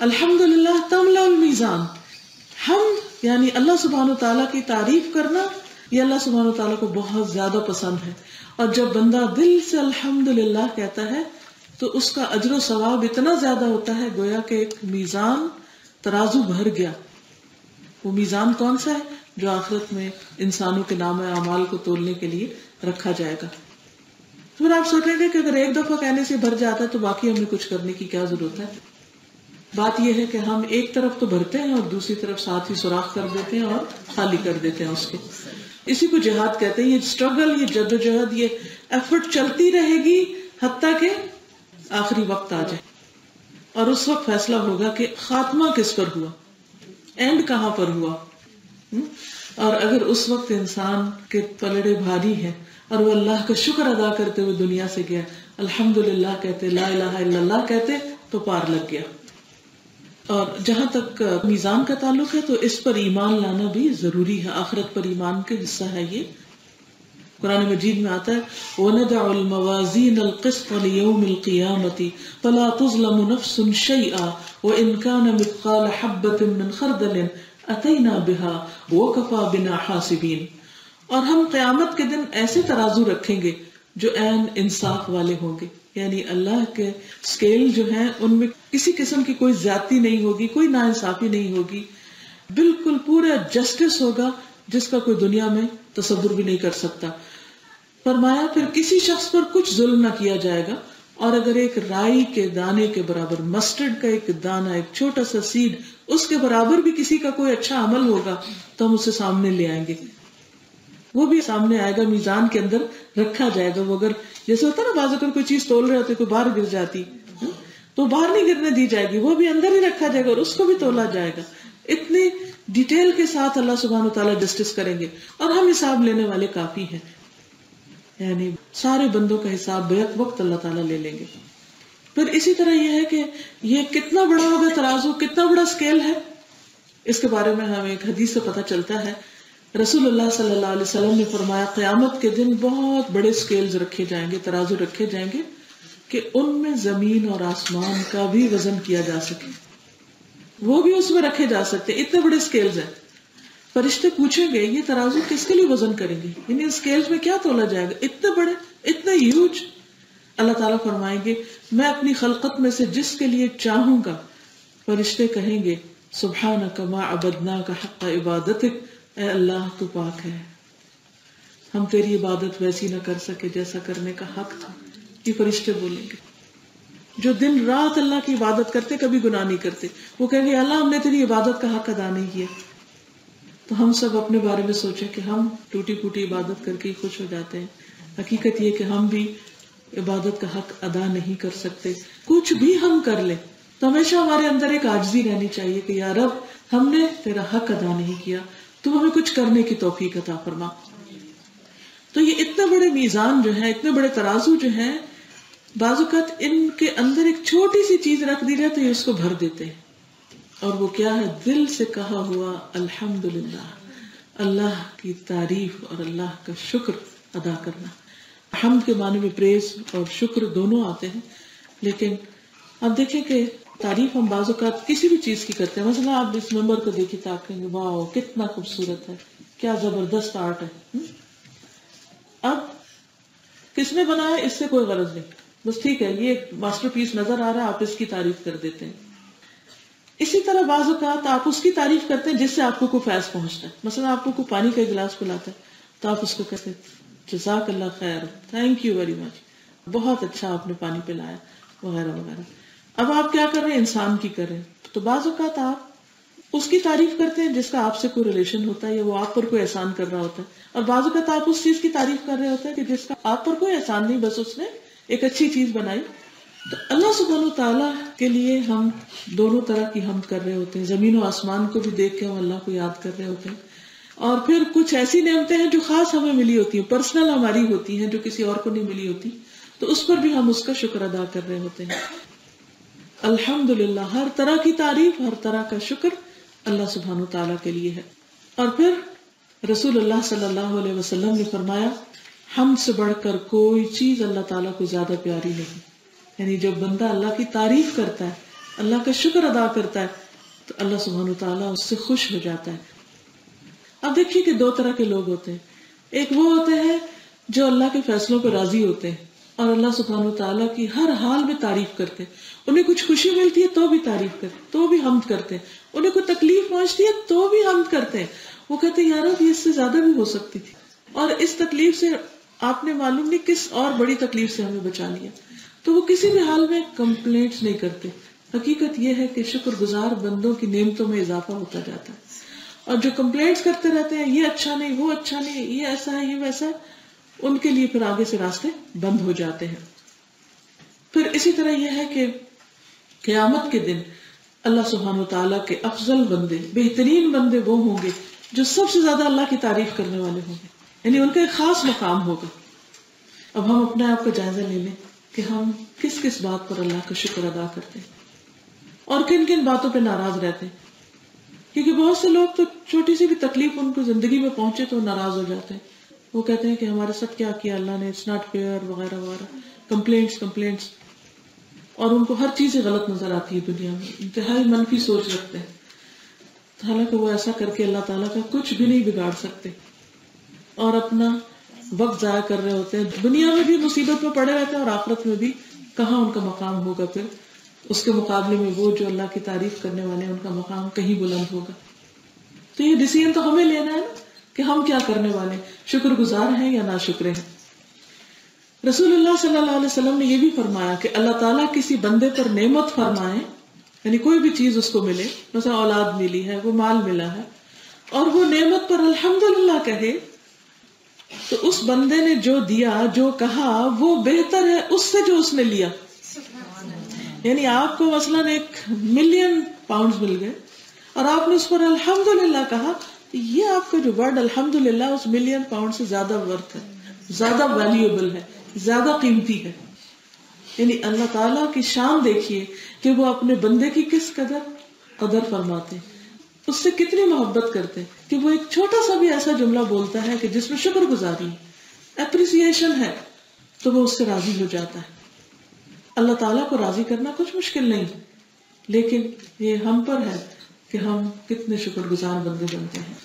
अल्हम्दुलिल्लाह तमलाउल मीज़ान। हम, यानी अल्लाह सुबहान ताला की तारीफ़ करना, ये अल्लाह सुबहान ताला को बहुत ज़्यादा पसंद है। और जब बंदा दिल से अल्हम्दुलिल्लाह कहता है तो उसका अजर सवाब इतना ज़्यादा होता है, गोया के एक मीज़ान तराजू भर गया। वो मीज़ान कौन सा है? जो आखिरत में इंसानों के नाम अमाल को तोलने के लिए रखा जाएगा। फिर आप सोचेंगे कि अगर एक दफ़ा कहने से भर जाता है तो बाकी हमें कुछ करने की क्या ज़रूरत है? बात यह है कि हम एक तरफ़ तो भरते हैं और दूसरी तरफ़ साथ ही सुराख कर देते हैं और खाली कर देते हैं उसको। इसी को जिहाद कहते हैं। ये स्ट्रगल ये जद्दोजहद, ये एफर्ट चलती रहेगी हत्या के आखिरी वक्त आ जाए। और उस वक्त फैसला होगा कि खात्मा किस पर हुआ? एंड कहाँ पर हुआ? हुँ? और अगर उस वक्त इंसान के पलड़े भारी है और वो अल्लाह का शुक्र अदा करते हुए दुनिया से गया, अल्हम्दुलिल्लाह कहते, ला इलाहा इल्लल्लाह कहते तो पार लग गया। और जहाँ तक मीजान का ताल्लुक है तो इस पर ईमान लाना भी ज़रूरी है। आखिरत पर ईमान का हिस्सा है ये। कुरान मजीद में आता है लियौमिल क़ियामती, फला तुज़लमु नफ्सुन शैआ व इन कान मिथक़ाल खरदलिन अतैना बिहा, व कफा बिना हासिबीन और हम क़यामत के दिन ऐसे तराजू रखेंगे, जो एन इंसाफ वाले होंगे। यानी अल्लाह के स्केल जो हैं, उनमें किसी किस्म की कोई ज्यादती नहीं होगी, कोई नाइंसाफी नहीं होगी। बिल्कुल पूरा जस्टिस होगा, जिसका कोई दुनिया में तस्वुर भी नहीं कर सकता। फरमाया, फिर किसी शख्स पर कुछ जुल्म ना किया जाएगा, और अगर एक राई के दाने के बराबर मस्टर्ड का एक दाना, एक छोटा सा सीड उसके बराबर भी किसी का कोई अच्छा अमल होगा तो हम उसे सामने ले आएँगे। वो भी सामने आएगा, मीजान के अंदर रखा जाएगा वो। अगर जैसे होता है ना, बाजू कोई चीज़ तोल रहे होते कोई बाहर गिर जाती तो बाहर नहीं गिरने दी जाएगी, वो भी अंदर ही रखा जाएगा और उसको भी तोला जाएगा। इतनी डिटेल के साथ अल्लाह सुबहान ताला जस्टिस करेंगे। और हम हिसाब लेने वाले काफ़ी हैं। यानी सारे बंदों का हिसाब बेहद वक्त अल्लाह ताला ले लेंगे। फिर इसी तरह यह है कि यह कितना बड़ा होगा तराजू, कितना बड़ा स्केल है, इसके बारे में हमें एक हदीस से पता चलता है। रसूलुल्लाह सल्लल्लाहु अलैहि वसल्लम ने फरमाया, क़यामत के दिन बहुत बड़े स्केल्स रखे जाएँगे, तराजू रखे जाएँगे, कि उनमें ज़मीन और आसमान का भी वज़न किया जा सके। वो भी उसमें रखे जा सकते इतने बड़े स्केल्स हैं। फरिश्ते पूछेंगे, ये तराजू किसके लिए वज़न करेंगे? इन स्केल्स में क्या तोला जाएगा? इतने बड़े, इतने ह्यूज अल्लाह ताला फरमाएँगे, मैं अपनी खलकत में से जिसके लिए चाहूँगा, फरिश्ते कहेंगे सुबहान कमा अबदना का हक इबादत ए अल्लाह, तू पाक है। हम तेरी इबादत वैसी ना कर सके जैसा करने का हक था ये फरिश्ते बोलेंगे। जो दिन रात अल्लाह की इबादत करते, कभी गुनाह नहीं करते। वो कहेंगे अल्लाह, हमने तेरी इबादत का हक अदा नहीं किया। तो हम सब अपने बारे में सोचें कि हम टूटी फूटी इबादत करके ही खुश हो जाते हैं। हकीकत ये कि हम भी इबादत का हक अदा नहीं कर सकते। कुछ भी हम कर ले तो हमेशा हमारे अंदर एक आजजी रहनी चाहिए कि यार अब हमने तेरा हक अदा नहीं किया। तो हमें कुछ करने की तोफीक अता फरमा। तो ये इतने बड़े मीजान जो है, इतने बड़े तराजू जो है, बाजुकत इनके अंदर एक छोटी सी चीज़ रख दी जाए तो ये उसको भर देते हैं। और वो क्या है? दिल से कहा हुआ, अल्हम्दुलिल्लाह, अल्लाह की तारीफ़ और अल्लाह का शुक्र अदा करना। हम के माने में प्रेज और शुक्र दोनों आते हैं, लेकिन अब देखें कि तारीफ़ हम बाजुकात किसी भी चीज़ की करते हैं। मसला आप इस मेंबर को देखिए ताकेंगे वाह कितना खूबसूरत है, क्या ज़बरदस्त आर्ट है। हुँ? अब किसने बनाया, इससे कोई गरज नहीं। बस ठीक है, ये मास्टरपीस नज़र आ रहा है, आप इसकी तारीफ़ कर देते हैं। इसी तरह बाजुकात आप उसकी तारीफ़ करते हैं जिससे आपको कोई फैज पहुँचता है। मसला आपको कोई पानी का गिलास पिलाता है तो आप उसको कहते हैं जजाक अल्लाह खैर थैंक यू वेरी मच बहुत अच्छा आपने पानी पिलाया, वगैरह वगैरह। अब आप क्या कर रहे हैं? इंसान की कर रहे तो बाजुकात आप उसकी तारीफ़ करते हैं जिसका आपसे कोई रिलेशन होता है या वो आप पर कोई एहसान कर रहा होता है। और बाजुकात आप उस चीज़ की तारीफ़ कर रहे होते हैं कि जिसका आप पर कोई एहसान नहीं, बस उसने एक अच्छी चीज़ बनाई। तो अल्लाह सुबहान ताला के लिए हम दोनों तरह की हम कर रहे होते हैं। ज़मीन और आसमान को भी देख के हम अल्लाह को याद कर रहे होते हैं। और फिर कुछ ऐसी नियमतें हैं जो खास हमें मिली होती हैं। पर्सनल हमारी होती हैं जो किसी और को नहीं मिली होती। तो उस पर भी हम उसका शुक्र अदा कर रहे होते हैं। अल्हम्दुलिल्लाह, हर तरह की तारीफ़, हर तरह का शुक्र अल्लाह सुबहान ताला के लिए है। और फिर रसूलुल्लाह सल्लल्लाहु अलैहि वसल्लम ने फरमाया हमसे बढ़कर कोई चीज़ अल्लाह ताला को ज़्यादा प्यारी नहीं। यानी जब बंदा अल्लाह की तारीफ़ करता है, अल्लाह का शुक्र अदा करता है तो अल्लाह सुबहान ताला उससे खुश हो जाता है। अब देखिए कि दो तरह के लोग होते हैं। एक वो होते हैं जो अल्लाह के फैसलों पर राज़ी होते हैं। और अल्लाह सुबहान तला की हर हाल में तारीफ़ करते उन्हें कुछ खुशी मिलती है तो भी तारीफ़ करते तो भी हम करते उन्हें कोई तकलीफ़ पहुँचती है तो भी हम करते हैं। वो कहते हैं यार इससे ज़्यादा भी हो सकती थी। और इस तकलीफ़ से आपने मालूम नहीं किस और बड़ी तकलीफ़ से हमें बचा लिया तो वो किसी भी हाल में कंप्लेंट्स नहीं करते। हकीकत यह है कि शुक्रगुजार बंदों की नियमतों में इजाफा होता जाता है। और जो कंप्लेंट्स करते रहते हैं, ये अच्छा नहीं, वो अच्छा नहीं, ये ऐसा है, ये वैसा है। उनके लिए फिर आगे से रास्ते बंद हो जाते हैं। फिर इसी तरह यह है कि क्यामत के दिन अल्लाह सुबहान तला के अफजल बंदे, बेहतरीन बंदे वो होंगे जो सबसे ज़्यादा अल्लाह की तारीफ़ करने वाले होंगे। यानी उनका एक खास मकाम होगा। अब हम अपने आप का जायजा ले लें कि हम किस किस बात पर अल्लाह का शुक्र अदा करते हैं और किन किन बातों पर नाराज़ रहते हैं। क्योंकि बहुत से लोग तो छोटी सी भी तकलीफ़ उनको ज़िंदगी में पहुँचे तो नाराज़ हो जाते हैं। वो कहते हैं कि हमारे साथ क्या किया, अल्लाह ने इट्स नॉट फेयर वगैरह वगैरह। कंप्लेंट्स कंप्लेंट्स और उनको हर चीज़ गलत नज़र आती है दुनिया में। इंतहाई मनफी सोच रखते हैं। हालाँकि वो ऐसा करके अल्लाह ताला का कुछ भी नहीं बिगाड़ सकते। और अपना वक्त जाया कर रहे होते हैं। दुनिया में भी मुसीबत में पड़े रहते हैं और आखिरत में भी। कहाँ उनका मकाम होगा फिर? उसके मुकाबले में वो जो अल्लाह की तारीफ़ करने वाले हैं, उनका मकाम कहीं बुलंद होगा। तो ये डिसीज़न तो हमें लेना है ना। कि हम क्या करने वाले? शुक्रगुजार हैं या ना शुक्र हैं? रसूलुल्लाह सल्लल्लाहु अलैहि वसल्लम ने यह भी फरमाया कि अल्लाह ताला किसी बंदे पर नेमत फरमाए यानी कोई भी चीज़ उसको मिले जैसे औलाद मिली है वो माल मिला है और वो नेमत पर अल्हम्दुलिल्लाह कहे तो उस बंदे ने जो दिया जो कहा वो बेहतर है उससे जो उसने लिया। यानी आपको मसलन एक मिलियन पाउंड मिल गए और आपने उस पर अल्हम्दुलिल्लाह कहा ये आपका जो वर्ड अल्हम्दुलिल्लाह उस मिलियन पाउंड से ज़्यादा वर्थ है। ज़्यादा वैल्यूएबल है। ज़्यादा कीमती है। यानी अल्लाह ताला की शान देखिए कि वो अपने बंदे की किस कदर कदर फरमाते उससे कितनी मोहब्बत करते हैं कि वो एक छोटा सा भी ऐसा जुमला बोलता है कि जिसमें शुक्र गुजारी अप्रिसिएशन है तो वो उससे राज़ी हो जाता है। अल्लाह ताला को राज़ी करना कुछ मुश्किल नहीं। लेकिन ये हम पर है। कि हम कितने शुक्रगुजार बंदे बनते हैं।